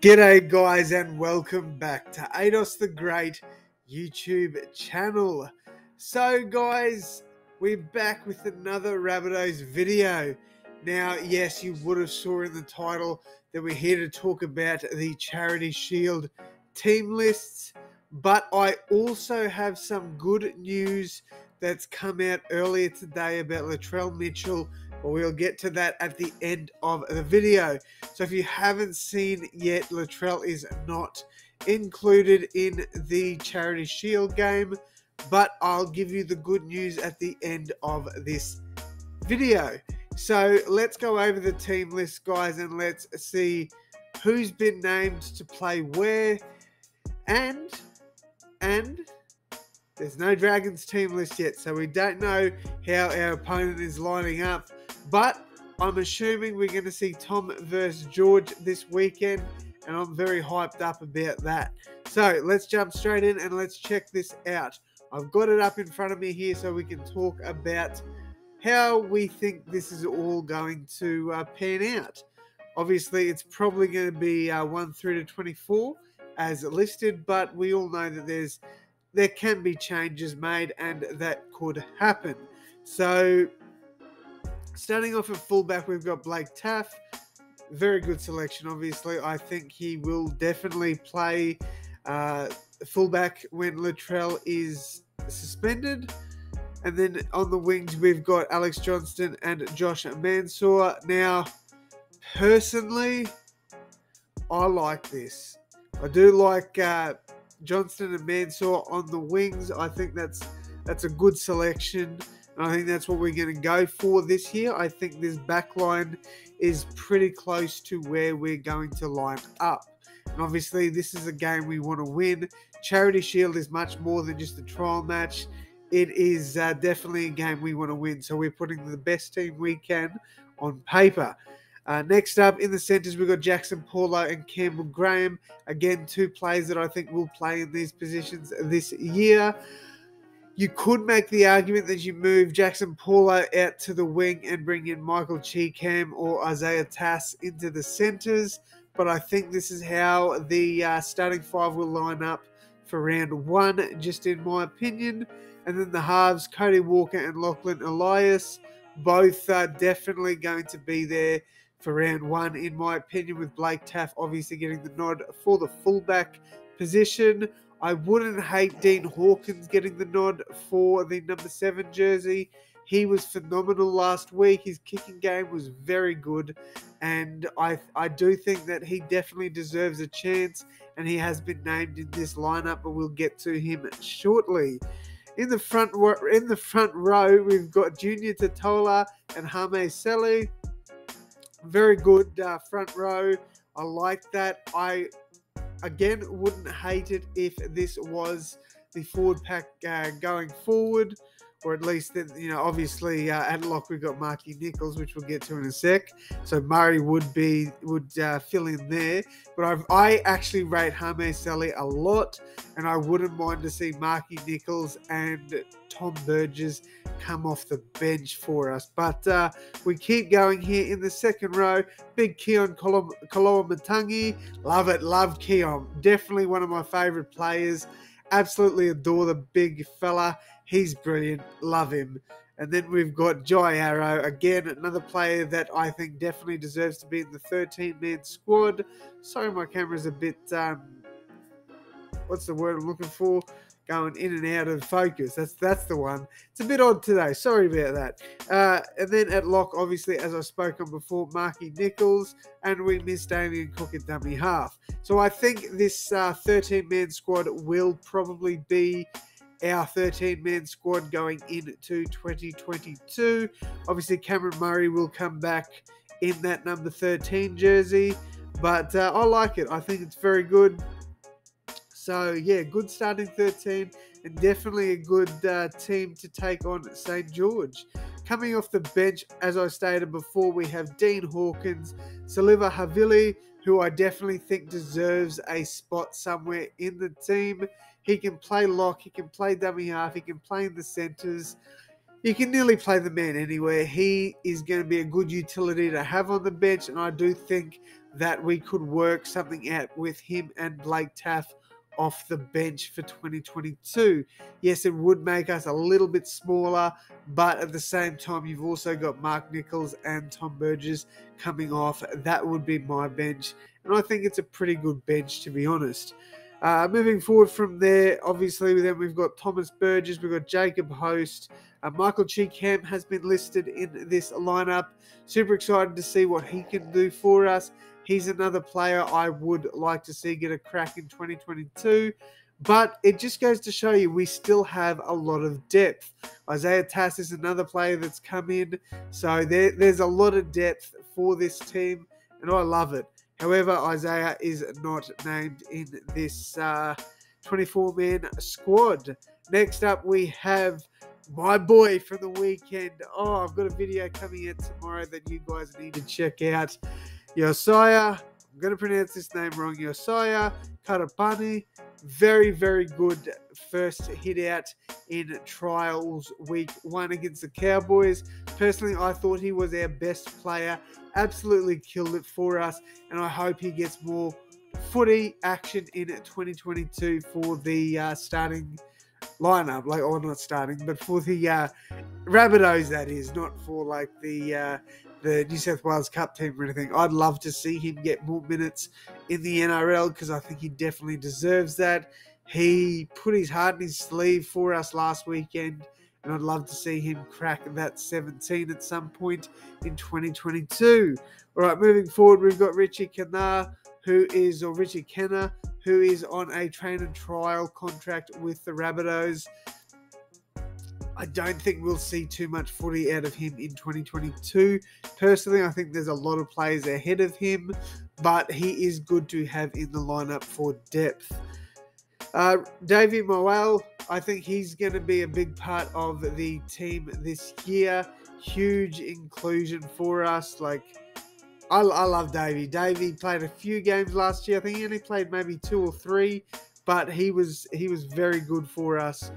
G'day, guys, and welcome back to Ados the Great YouTube channel. So, guys, we're back with another Rabbitohs video. Now, yes, you would have saw in the title that we're here to talk about the Charity Shield team lists, but I also have some good news that's come out earlier today about Latrell Mitchell but we'll get to that at the end of the video. So if you haven't seen yet, Latrell is not included in the Charity Shield game, but I'll give you the good news at the end of this video. So let's go over the team list, guys, and let's see who's been named to play where. And, and, there's no Dragons team list yet, so we don't know how our opponent is lining up. But I'm assuming we're going to see Tom versus George this weekend, and I'm very hyped up about that. So let's jump straight in and let's check this out. I've got it up in front of me here so we can talk about how we think this is all going to uh, pan out. Obviously, it's probably going to be uh, 1 through to 24 as listed, but we all know that there's there can be changes made and that could happen. So Starting off at fullback, we've got Blake Taaffe. Very good selection, obviously. I think he will definitely play uh, fullback when Latrell is suspended. And then on the wings, we've got Alex Johnston and Josh Mansour. Now, personally, I like this. I do like uh, Johnston and Mansour on the wings. I think that's that's a good selection. I think that's what we're going to go for this year. I think this back line is pretty close to where we're going to line up. And obviously, this is a game we want to win. Charity Shield is much more than just a trial match. It is uh, definitely a game we want to win. So we're putting the best team we can on paper. Uh, next up in the centres, we've got Jaxson Paulo and Campbell Graham. Again, two players that I think will play in these positions this year. You could make the argument that you move Jaxson Paulo out to the wing and bring in Michael Chee-Kam or Isaiah Tass into the centres, but I think this is how the uh, starting five will line up for round one, just in my opinion. And then the halves, Cody Walker and Lachlan Ilias, both are definitely going to be there for round one, in my opinion, with Blake Taaffe obviously getting the nod for the fullback position. I wouldn't hate Dean Hawkins getting the nod for the number seven jersey. He was phenomenal last week. His kicking game was very good, and I I do think that he definitely deserves a chance. And he has been named in this lineup, but we'll get to him shortly. In the front in the front row, we've got Junior Tatola and Hame Sele. Very good uh, front row. I like that. I again, wouldn't hate it if this was the forward pack uh, going forward, or at least, that you know, obviously uh, at lock we've got Marky Nicholls which we'll get to in a sec. So Murray would be would uh, fill in there, but I've, i actually rate Hame Sele a lot, and I wouldn't mind to see Marky Nicholls and Tom Burgess come off the bench for us. But uh, we keep going here in the second row. Big Keaon Koloamatangi. Love it. Love Keaon. Definitely one of my favourite players. Absolutely adore the big fella. He's brilliant. Love him. And then we've got Jai Arrow, again, another player that I think definitely deserves to be in the 13 man squad. Sorry, my camera's a bit, um, what's the word I'm looking for? Going in and out of focus. That's that's the one. It's a bit odd today. Sorry about that. Uh, and then at lock, obviously, as I spoke on before, Marky Nicholls, and we missed Damien Cook at dummy half. So I think this 13 uh, squad will probably be our 13 man squad going into 2022. Obviously, Cameron Murray will come back in that number 13 jersey, but uh, I like it. I think it's very good. So, yeah, good starting 13 and definitely a good uh, team to take on St. George. Coming off the bench, as I stated before, we have Dean Hawkins, Siliva Havili, who I definitely think deserves a spot somewhere in the team. He can play lock, he can play dummy half, he can play in the centres. He can nearly play the man anywhere. He is going to be a good utility to have on the bench, and I do think that we could work something out with him and Blake Taaffe off the bench for 2022. Yes, it would make us a little bit smaller, but at the same time, you've also got Mark Nicholls and Tom Burgess coming off. That would be my bench, and I think it's a pretty good bench to be honest. Uh, moving forward from there, obviously, then we've got Thomas Burgess, we've got Jacob Host. Uh, Michael Chee-Kam has been listed in this lineup. Super excited to see what he can do for us. He's another player I would like to see get a crack in 2022. But it just goes to show you we still have a lot of depth. Isaiah Tass is another player that's come in. So there, there's a lot of depth for this team, and I love it. However, Isaiah is not named in this 24 uh, man squad. Next up, we have my boy from the weekend. Oh, I've got a video coming out tomorrow that you guys need to check out. Yosaya, I'm going to pronounce this name wrong, Yosaya Karapani. Very, very good first hit out in trials week one against the Cowboys. Personally, I thought he was our best player. Absolutely killed it for us, and I hope he gets more footy action in 2022 for the uh, starting lineup. Like, or not starting, but for the uh, Rabbitohs, that is, not for like the uh, the New South Wales Cup team or anything. I'd love to see him get more minutes in the NRL because I think he definitely deserves that. He put his heart in his sleeve for us last weekend, and I'd love to see him crack that 17 at some point in 2022. All right, moving forward, we've got Richie Kennar, who is, or Richie Kenner, who is on a train and trial contract with the Rabbitohs. I don't think we'll see too much footy out of him in 2022. Personally, I think there's a lot of players ahead of him, but he is good to have in the lineup for depth. Uh, David Moale, I think he's going to be a big part of the team this year. Huge inclusion for us. Like, I, I love Davey. Davey played a few games last year. I think he only played maybe two or three, but he was he was very good for us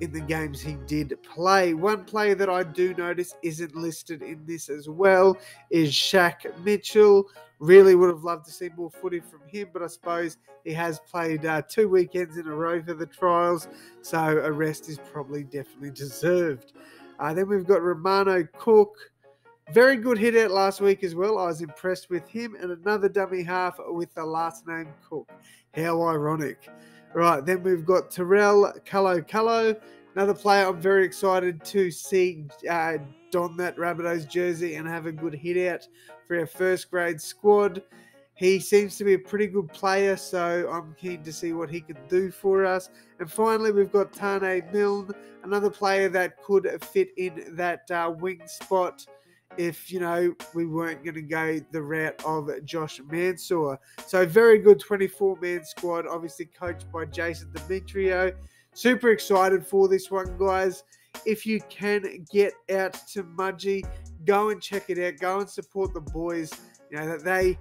in the games he did play. One player that I do notice isn't listed in this as well is Shaq Mitchell. Really would have loved to see more footy from him, but I suppose he has played uh, two weekends in a row for the trials, so a rest is probably definitely deserved. Uh, then we've got Romano Cook. Very good hit out last week as well. I was impressed with him, and another dummy half with the last name Cook. How ironic. Right, then we've got Terrell Cullo Cullo, another player I'm very excited to see uh, don that Rabbitohs jersey and have a good hit out for our first grade squad. He seems to be a pretty good player, so I'm keen to see what he can do for us. And finally, we've got Taane Milne, another player that could fit in that uh, wing spot if you know we weren't going to go the route of Josh Mansour. So very good 24 man squad, obviously coached by Jason Demetriou. Super excited for this one, guys. If you can get out to Mudgee, go and check it out. Go and support the boys. You know that they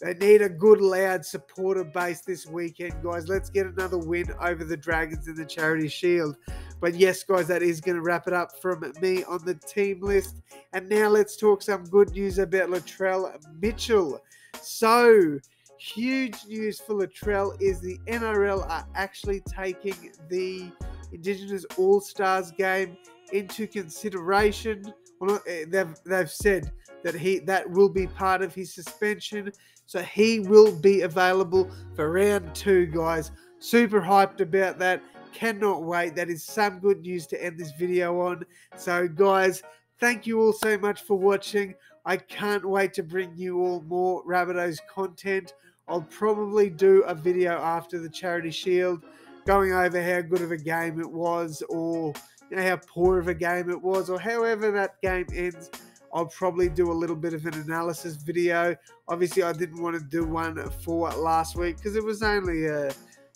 they need a good, loud supporter base this weekend, guys. Let's get another win over the Dragons in the Charity Shield. But yes, guys, that is going to wrap it up from me on the team list. And now let's talk some good news about Latrell Mitchell. So, huge news for Latrell is the NRL are actually taking the Indigenous All Stars game into consideration. Well, eh, they've, they've said that he that will be part of his suspension. So he will be available for round two, guys. Super hyped about that. Cannot wait. That is some good news to end this video on. So, guys, thank you all so much for watching. I can't wait to bring you all more Rabbitohs content. I'll probably do a video after the Charity Shield going over how good of a game it was or you know, how poor of a game it was or however that game ends. I'll probably do a little bit of an analysis video. Obviously, I didn't want to do one for last week because it was only a,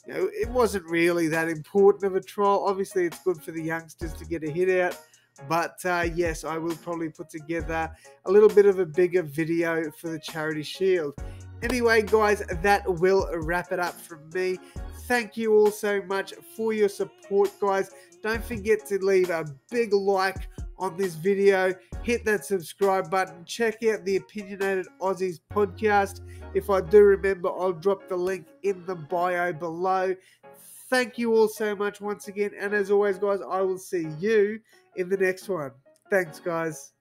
know, it wasn't really that important of a trial. Obviously, it's good for the youngsters to get a hit out. But uh, yes, I will probably put together a little bit of a bigger video for the Charity Shield. Anyway, guys, that will wrap it up from me. Thank you all so much for your support, guys. Don't forget to leave a big like on this video. Hit that subscribe button. Check out the Opinionated Aussies podcast. If I do remember, I'll drop the link in the bio below. Thank you all so much once again. And as always, guys, I will see you in the next one. Thanks, guys.